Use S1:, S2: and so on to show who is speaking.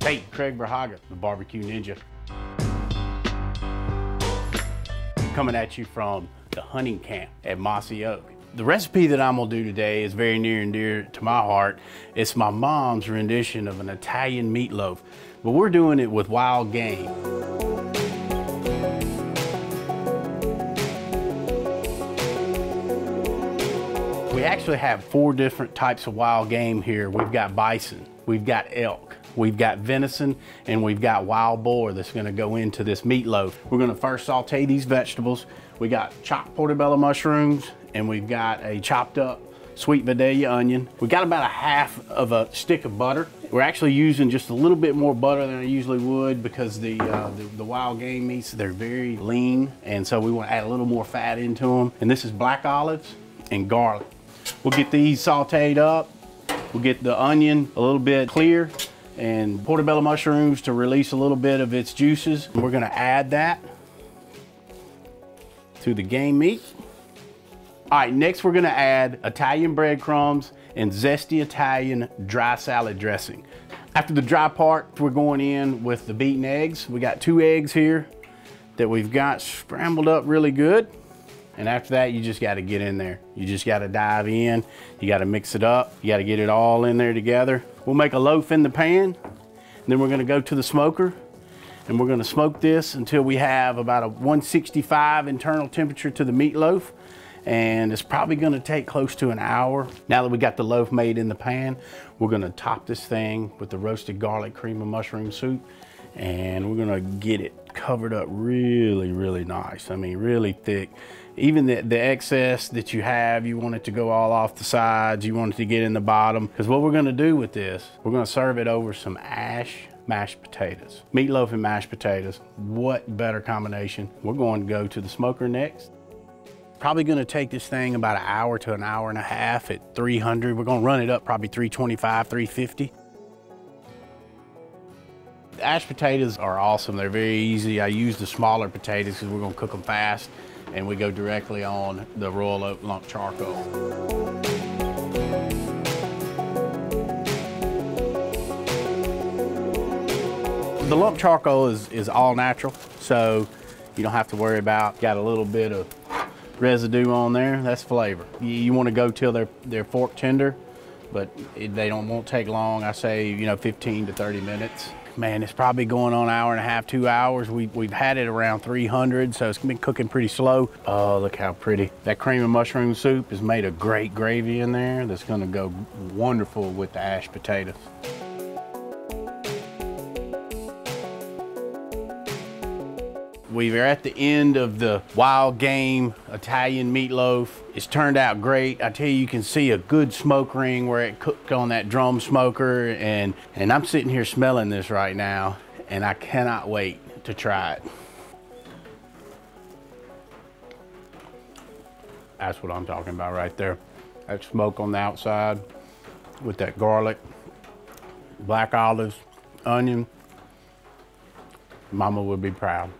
S1: Hey, Craig Verhage, the Barbecue Ninja. Coming at you from the hunting camp at Mossy Oak. The recipe that I'm gonna do today is very near and dear to my heart. It's my mom's rendition of an Italian meatloaf, but we're doing it with wild game. We actually have four different types of wild game here. We've got bison, we've got elk, we've got venison, and we've got wild boar that's gonna go into this meatloaf. We're gonna first saute these vegetables. We got chopped portobello mushrooms, and we've got a chopped up sweet Vidalia onion. We got about a half of a stick of butter. We're actually using just a little bit more butter than I usually would because the, uh, the, the, wild game meats, they're very lean. And so we want to add a little more fat into them. And this is black olives and garlic. We'll get these sauteed up. We'll get the onion a little bit clear and portobello mushrooms to release a little bit of its juices. We're gonna add that to the game meat. All right, next we're gonna add Italian breadcrumbs and zesty Italian dry salad dressing. After the dry part, we're going in with the beaten eggs. We got two eggs here that we've got scrambled up really good. And after that, you just gotta get in there. You just gotta dive in. You gotta mix it up. You gotta get it all in there together. We'll make a loaf in the pan. then we're gonna go to the smoker and we're gonna smoke this until we have about a 165 internal temperature to the meatloaf. And it's probably gonna take close to an hour. Now that we got the loaf made in the pan, we're gonna top this thing with the roasted garlic cream and mushroom soup. And we're gonna get it covered up really, really nice. I mean, really thick even the, the excess that you have, you want it to go all off the sides, you want it to get in the bottom. Because what we're gonna do with this, we're gonna serve it over some ash mashed potatoes. Meatloaf and mashed potatoes, what better combination? We're going to go to the smoker next. Probably gonna take this thing about an hour to an hour and a half at 300. We're gonna run it up probably 325, 350. Ash potatoes are awesome. They're very easy. I use the smaller potatoes because we're gonna cook them fast and we go directly on the Royal Oak lump charcoal. The lump charcoal is, is all natural, so you don't have to worry about, got a little bit of residue on there, that's flavor. You, you want to go till they're, they're fork tender, but it, they don't won't take long. I say, you know, 15 to 30 minutes man, it's probably going on an hour and a half, two hours. We, we've had it around 300, so it's been cooking pretty slow. Oh, look how pretty. That cream and mushroom soup has made a great gravy in there that's gonna go wonderful with the ash potatoes. We are at the end of the wild game Italian meatloaf. It's turned out great. I tell you, you can see a good smoke ring where it cooked on that drum smoker and, and I'm sitting here smelling this right now and I cannot wait to try it. That's what I'm talking about right there. That smoke on the outside with that garlic, black olives, onion. Mama would be proud.